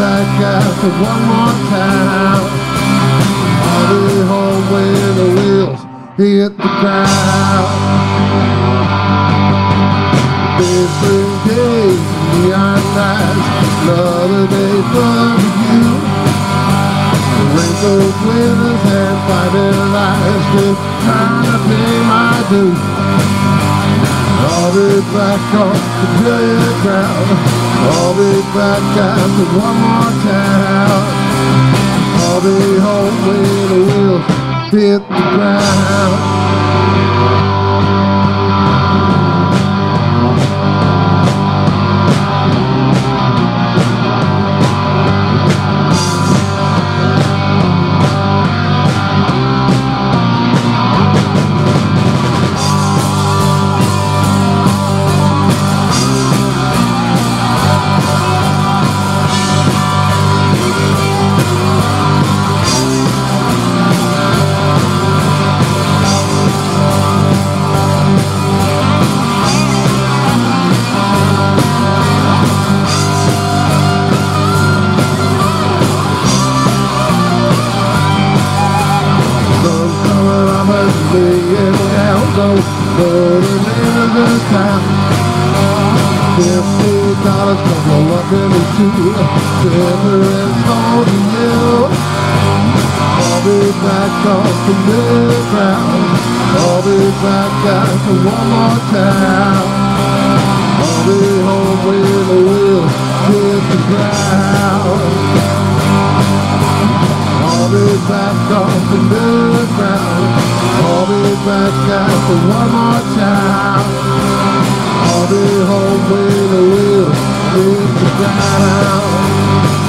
Back after one more time. Be home when the wheels hit the ground. Different days, neon nights, another day for you. Wrinkled winters and fighting lives, still trying to pay my dues. I'll be back on the brilliant ground. I'll be back after one more town. I'll be home when the wheels hit the ground. Down, know the name of the town. Fifty dollars come walking into silver and gold to you. I'll be back off the middle ground. I'll be back after one more town. I'll be home when the wheels hit the ground. Be back on the new ground. Be back after one more time. I'll be home when the wheels hit the ground.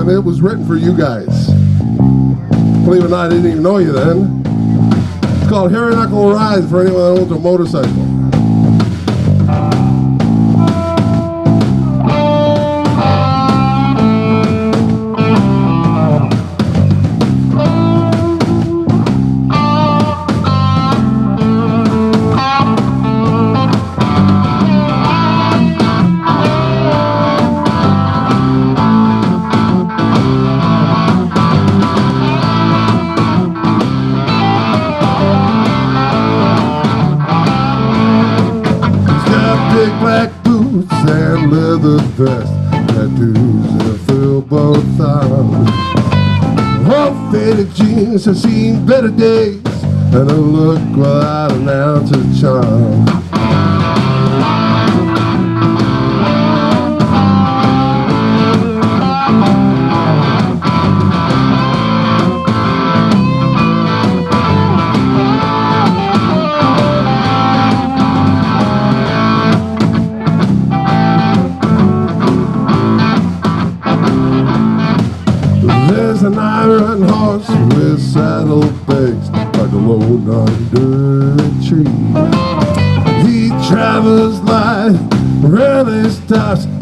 And it was written for you guys. Believe it or not, I didn't even know you then. It's called Harry Knuckle Ride for anyone that owns a motorcycle.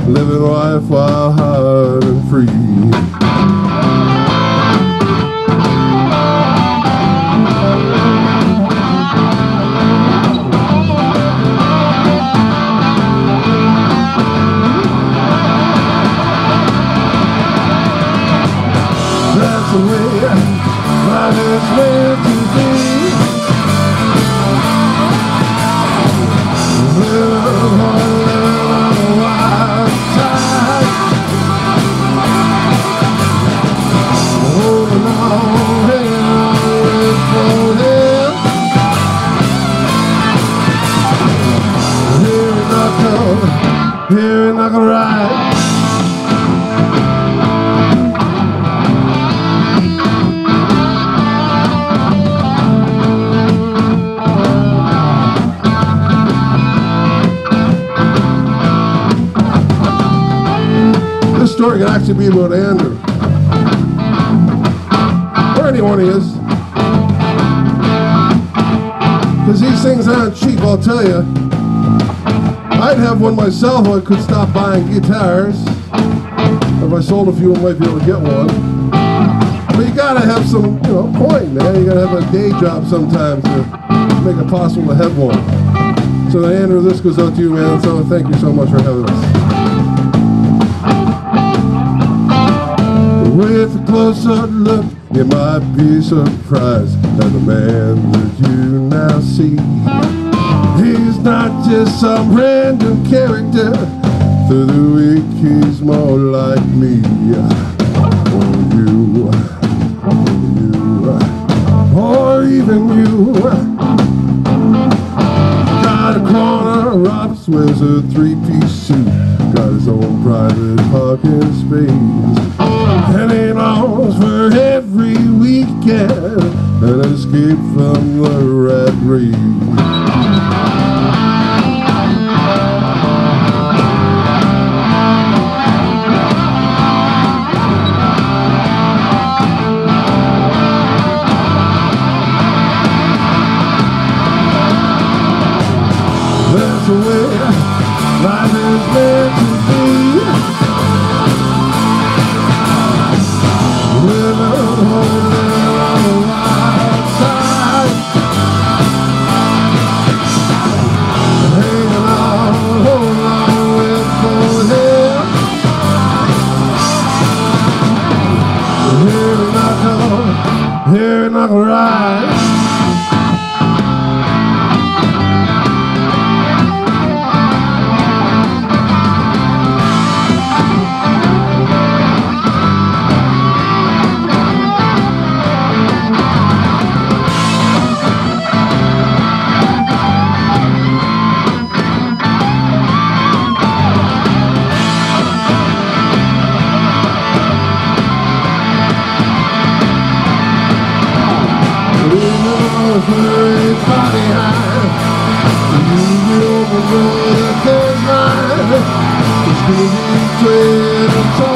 Living life while hard and free. Actually be about Andrew. Or anyone is. Because these things aren't cheap, I'll tell you. I'd have one myself I could stop buying guitars. If I sold a few, I might be able to get one. But you gotta have some, you know, coin, man. You gotta have a day job sometimes to make it possible to have one. So Andrew, this goes out to you, man. So thank you so much for having us. A look, you might be surprised at the man that you now see. He's not just some random character. Through the week, he's more like me. Or you, or you, or even you. Got a corner, Roberts wears a three-piece suit. His own private parking space. And he longs for every weekend an escape from the rat race. That's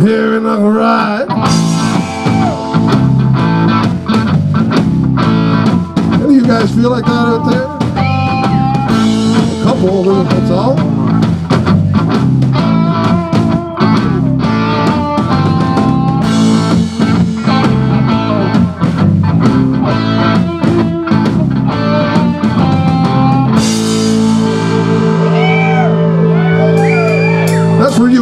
here in Knuckle Ride. Any of you guys feel like that out there? A couple of them, that's all.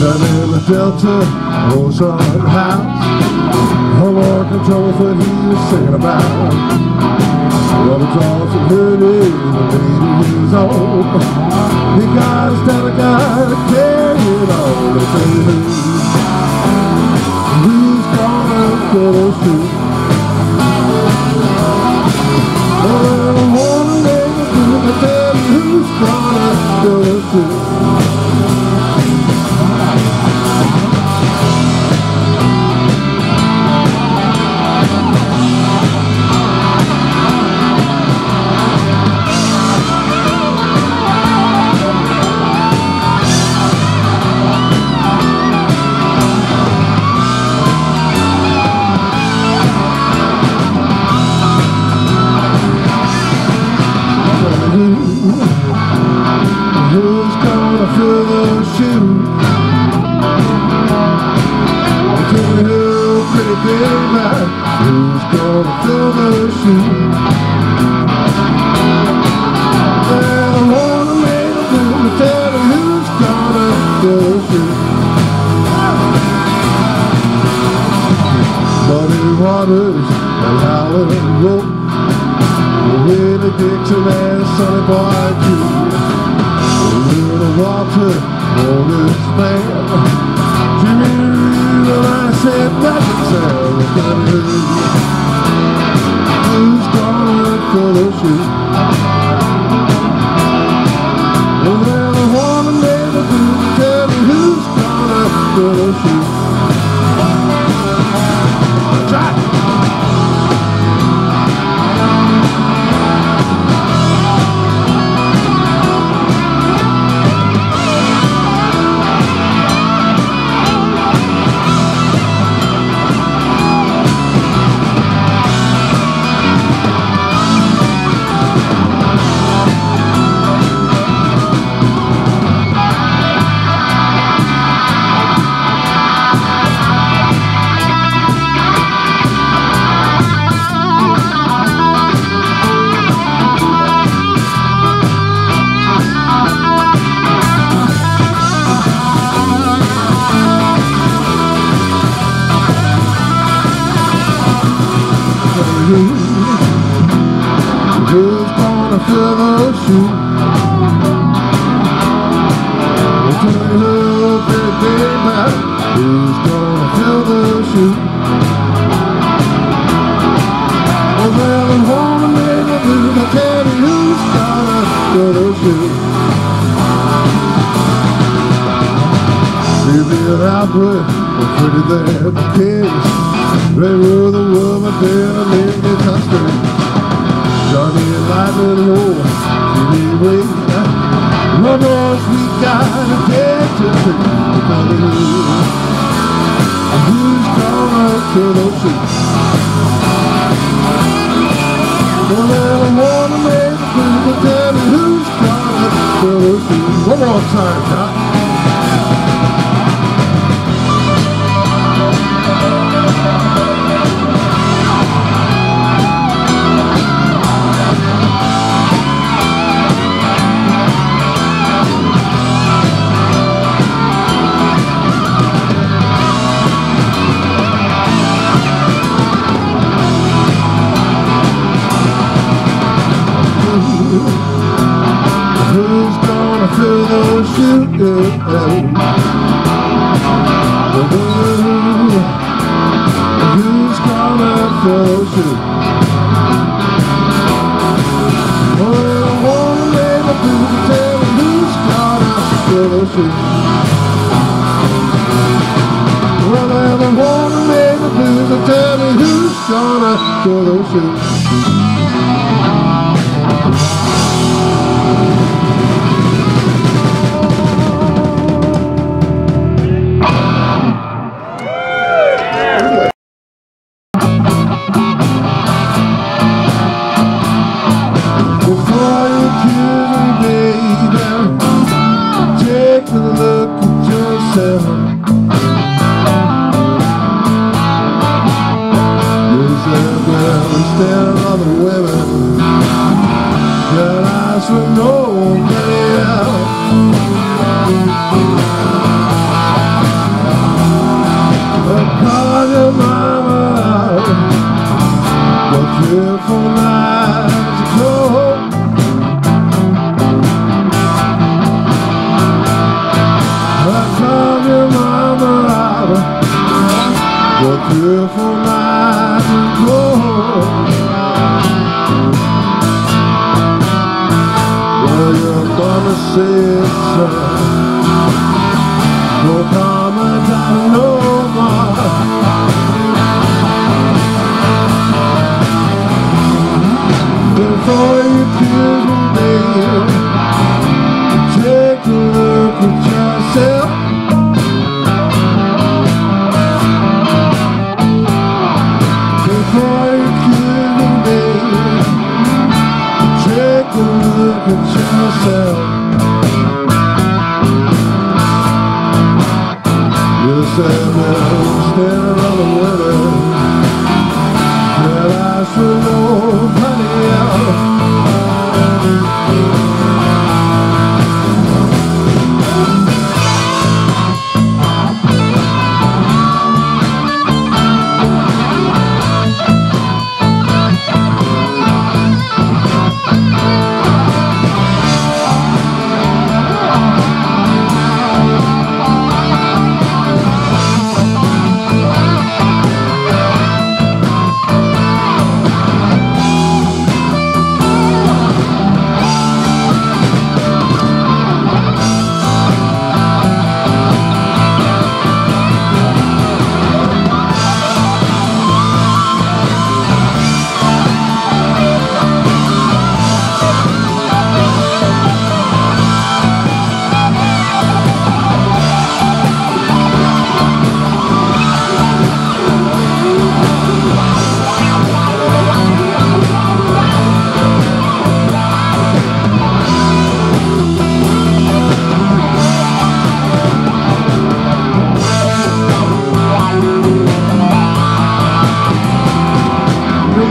fill those shoes. shelter, ocean house. Homework control what he was singing about. Robert Johnson heard it, the baby old. He got his down, got to carry it on. Say who, who's gonna fill those shoes? Well, make a proof, I who's gonna fill those shoes. Shoes? Who's gonna fill shoes? Well, tell me who, pretty baby, who's gonna fill those shoes? Well, well, I wanna make a move, I tell me who's gonna fill those shoes? Maybe an or pretty there, the kids. They were the woman Jimmy Wade. Love us, we gotta get to the Who's gonna kill those shoes? Well, wanna make a who's gonna kill those? One more time, Doc. sensação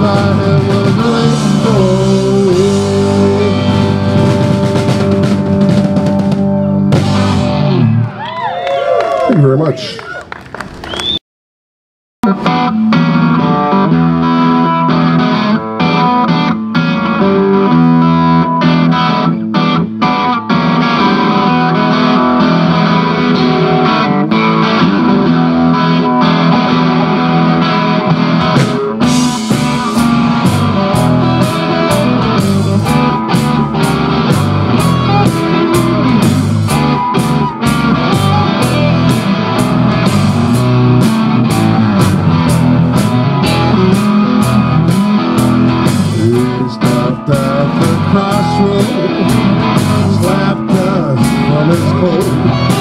by her Oh.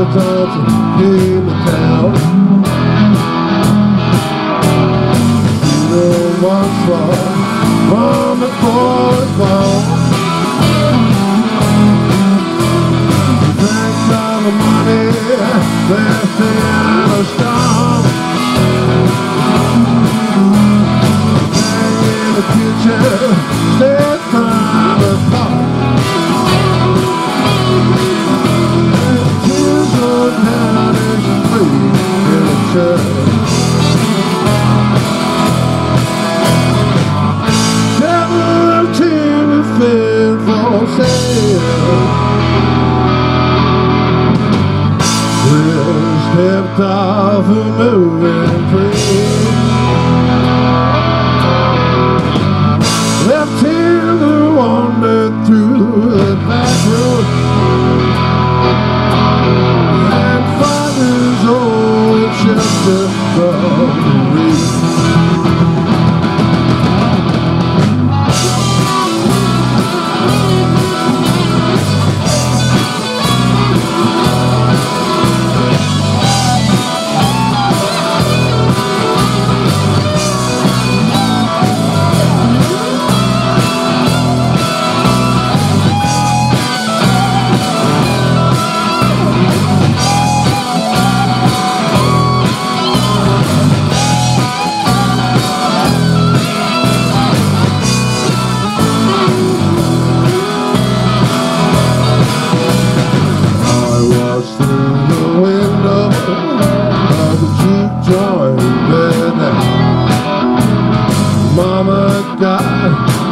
the times in the town No one's fault From the forest wall Thanks all the money Left in the storm Stay in the kitchen, Stay Just stepped off a moving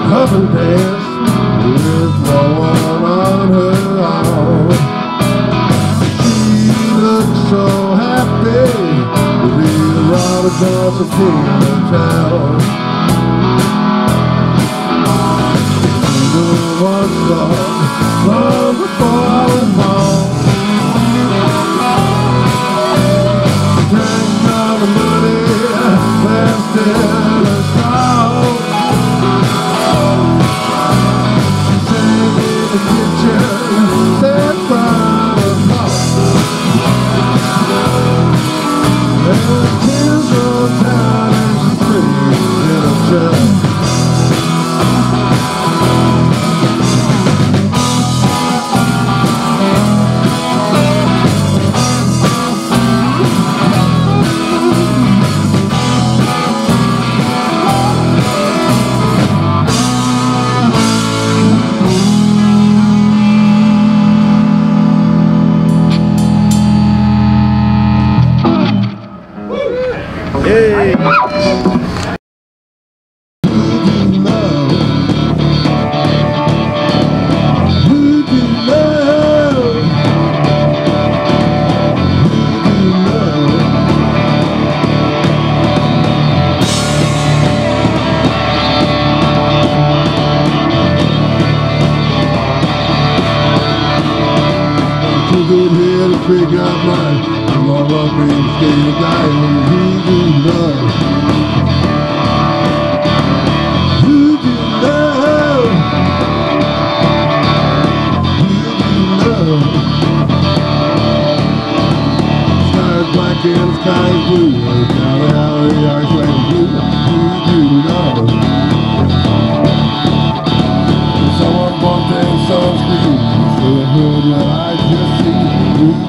cup and dance with no one on her arm. She looks so happy to be the Robert Johnson king of town. She was one star. Oh. Jim Sky Blue, down out of the archway Do you know. Someone bought their sunscreen, so the hood that I just see.